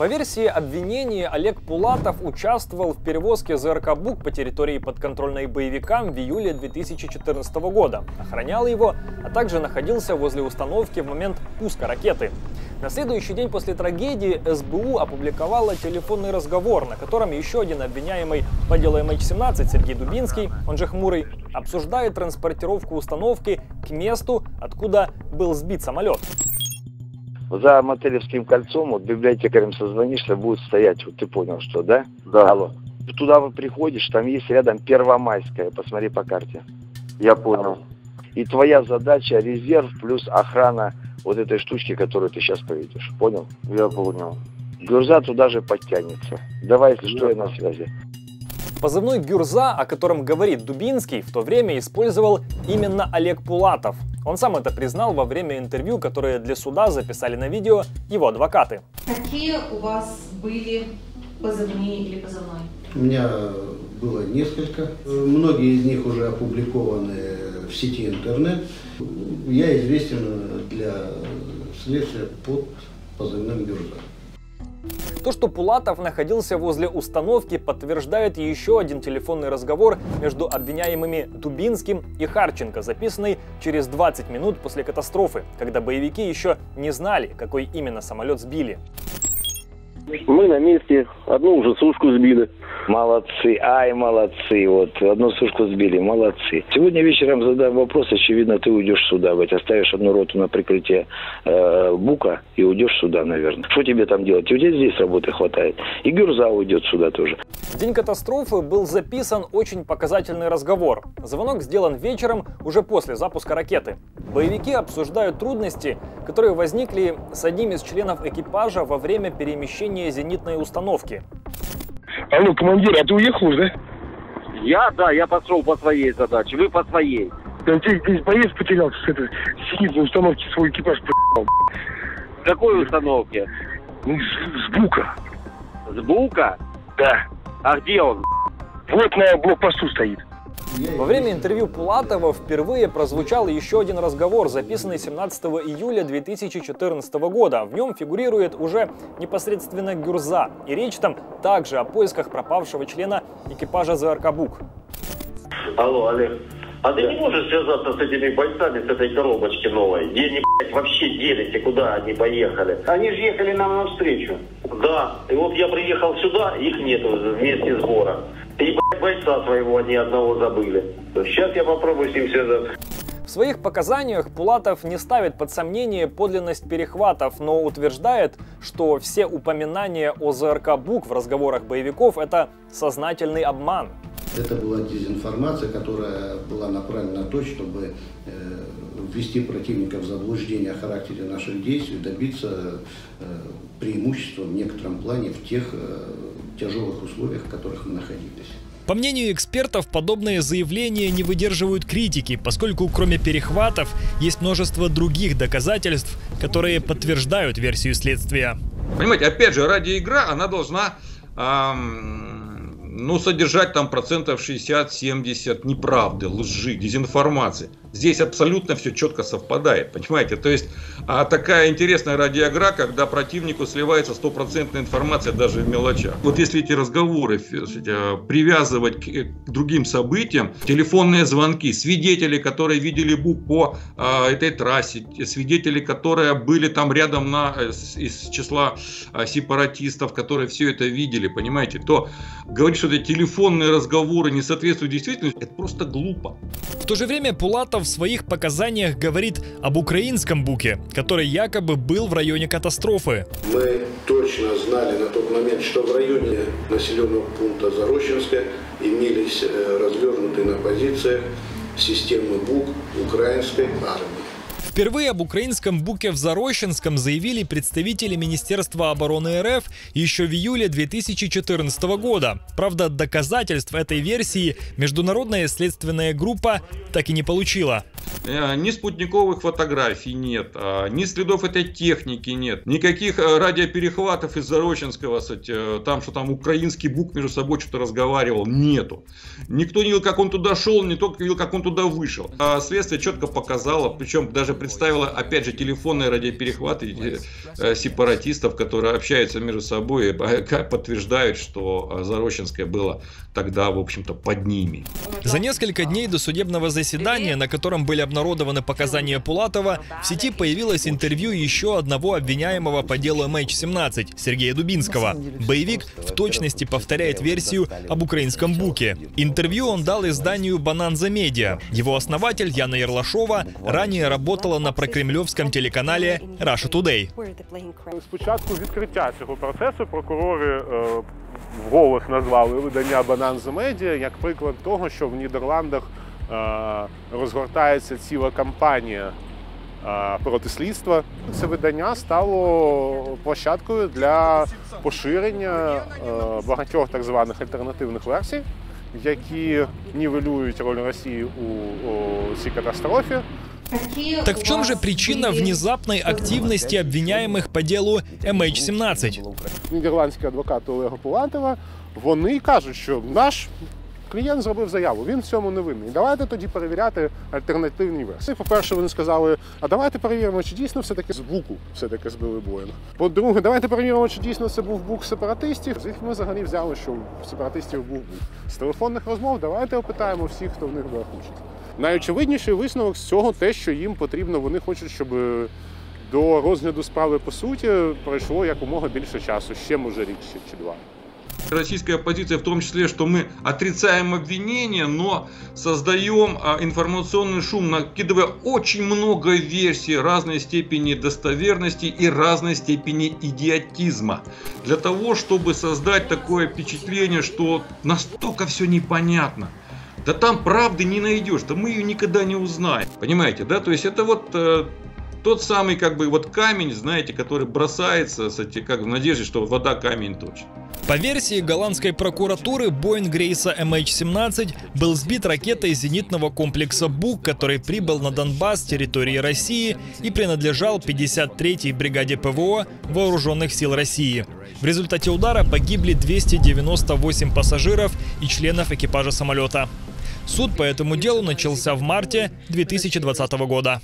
По версии обвинений, Олег Пулатов участвовал в перевозке ЗРК «Бук» по территории подконтрольной боевикам в июле 2014 года, охранял его, а также находился возле установки в момент пуска ракеты. На следующий день после трагедии СБУ опубликовала телефонный разговор, на котором еще один обвиняемый по делу MH17 Сергей Дубинский, он же Хмурый, обсуждает транспортировку установки к месту, откуда был сбит самолет за Мотелевским кольцом, вот библиотекарем созвонишься, будет стоять, вот ты понял, что, да? Да. Алло. Туда вы приходишь, там есть рядом Первомайская, посмотри по карте. Я понял. И твоя задача резерв плюс охрана вот этой штучки, которую ты сейчас поведешь. Понял? Я понял. Гюрза туда же подтянется. Давай, если что, я на связи. Позывной «Гюрза», о котором говорит Дубинский, в то время использовал именно Олег Пулатов. Он сам это признал во время интервью, которое для суда записали на видео его адвокаты. Какие у вас были позывные или позывной? У меня было несколько. Многие из них уже опубликованы в сети интернет. Я известен для следствия под позывным «Гюрза». То, что Пулатов находился возле установки, подтверждает еще один телефонный разговор между обвиняемыми Дубинским и Харченко, записанный через 20 минут после катастрофы, когда боевики еще не знали, какой именно самолет сбили. Мы на месте, одну уже сушку сбили. Молодцы, ай, молодцы. Вот, одну сушку сбили, молодцы. Сегодня вечером задам вопрос, очевидно, ты уйдешь сюда, ведь оставишь одну роту на прикрытие э, бука и уйдешь сюда, наверное. Что тебе там делать? У тебя здесь работы хватает. И Гюрза уйдет сюда тоже. В день катастрофы был записан очень показательный разговор. Звонок сделан вечером, уже после запуска ракеты. Боевики обсуждают трудности, которые возникли с одним из членов экипажа во время перемещения зенитной установки. Алло, командир, а ты уехал уже, да? Я, да, я пошел по своей задаче, вы по своей. Да ты здесь боец потерялся с этой зенитной установки, свой экипаж по***л. Какой установки? Ну, с, с бука. С Бука? Да. А где он? Вот на блокпосту стоит. Во время интервью Пулатова впервые прозвучал еще один разговор, записанный 17 июля 2014 года. В нем фигурирует уже непосредственно Гюрза. И речь там также о поисках пропавшего члена экипажа ЗРК «Бук». Алло, Олег. А ты не можешь связаться с этими бойцами, с этой коробочки новой? Где они, блядь, вообще делись и куда они поехали? Они же ехали нам навстречу. Да, и вот я приехал сюда, их нету вместе сбора. И, блядь, бойца своего они одного забыли. Сейчас я попробую с ним связаться. В своих показаниях Пулатов не ставит под сомнение подлинность перехватов, но утверждает, что все упоминания о ЗРК «Бук» в разговорах боевиков – это сознательный обман. Это была дезинформация, которая была направлена на то, чтобы э, ввести противника в заблуждение о характере наших действий, добиться э, преимущества в некотором плане в тех э, тяжелых условиях, в которых мы находились. По мнению экспертов, подобные заявления не выдерживают критики, поскольку кроме перехватов есть множество других доказательств, которые подтверждают версию следствия. Понимаете, опять же, радиоигра, она должна эм, ну, содержать там процентов 60-70 неправды, лжи, дезинформации. Здесь абсолютно все четко совпадает, понимаете? То есть а такая интересная радиогра, когда противнику сливается стопроцентная информация даже в мелочах. Вот если эти разговоры э, привязывать к, к другим событиям, телефонные звонки, свидетели, которые видели Бук по а, этой трассе, свидетели, которые были там рядом на, э, из числа а, сепаратистов, которые все это видели, понимаете, то говорить, что эти телефонные разговоры не соответствуют действительности, это просто глупо. В то же время Пулатов в своих показаниях говорит об украинском Буке, который якобы был в районе катастрофы. Мы точно знали на тот момент, что в районе населенного пункта Зарощенска имелись э, развернутые на позициях системы БУК украинской армии. Впервые об украинском буке в Зарощенском заявили представители Министерства обороны РФ еще в июле 2014 года. Правда, доказательств этой версии международная следственная группа так и не получила. Э, ни спутниковых фотографий нет, а, ни следов этой техники нет, никаких э, радиоперехватов из Зарочинского, э, там, что там украинский бук между собой что-то разговаривал, нету. Никто не видел, как он туда шел, не только видел, как он туда вышел. А следствие четко показало, причем даже представила, опять же, телефонные радиоперехваты сепаратистов, которые общаются между собой и подтверждают, что Зарощенское было тогда, в общем-то, под ними. За несколько дней до судебного заседания, на котором были обнародованы показания Пулатова, в сети появилось интервью еще одного обвиняемого по делу MH17, Сергея Дубинского. Боевик в точности повторяет версию об украинском буке. Интервью он дал изданию «Бананза Медиа». Его основатель Яна Ярлашова ранее работала на прокремлевском телеканале Russia Today. Спочатку відкриття цього процесу прокурори вголос назвали видання Бананза Медіа як приклад того, що в Нідерландах розгортається ціла кампанія проти слідства. Це видання стало площадкою для поширення багатьох так званих альтернативних версій, які нівелюють роль Росії у цій катастрофі. Так в чем же причина внезапной активности обвиняемых по делу MH17? Нідерландський адвокат Олега Пулантова, вони кажуть, що наш клієнт зробив заяву, він в цьому не винний. Давайте тоді перевіряти альтернативні версії. По-перше, вони сказали, а давайте перевіримо, чи дійсно все-таки з буку все-таки збили Боїнг. По-друге, давайте перевіримо, чи дійсно це був бук сепаратистів. Звідки ми взагалі взяли, що в сепаратистів був бук. З телефонних розмов давайте опитаємо всіх, хто в них брав участь. Найочевидніший висновок з цього те, що їм потрібно, вони хочуть, щоб до розгляду справи по суті пройшло якомога більше часу, ще може рік чи два. Российская оппозиция в том числе, что мы отрицаем обвинения, но создаем информационный шум, накидывая очень много версий разной степени достоверности и разной степени идиотизма. Для того, чтобы создать такое впечатление, что настолько все непонятно. Да там правды не найдешь, да мы ее никогда не узнаем. Понимаете, да? То есть это вот э, тот самый как бы вот камень, знаете, который бросается как в надежде, что вода камень точит. По версии голландской прокуратуры, Боинг Грейса MH17 был сбит ракетой зенитного комплекса «Бук», который прибыл на Донбасс с территории России и принадлежал 53-й бригаде ПВО Вооруженных сил России. В результате удара погибли 298 пассажиров и членов экипажа самолета. Суд по этому делу начался в марте 2020 года.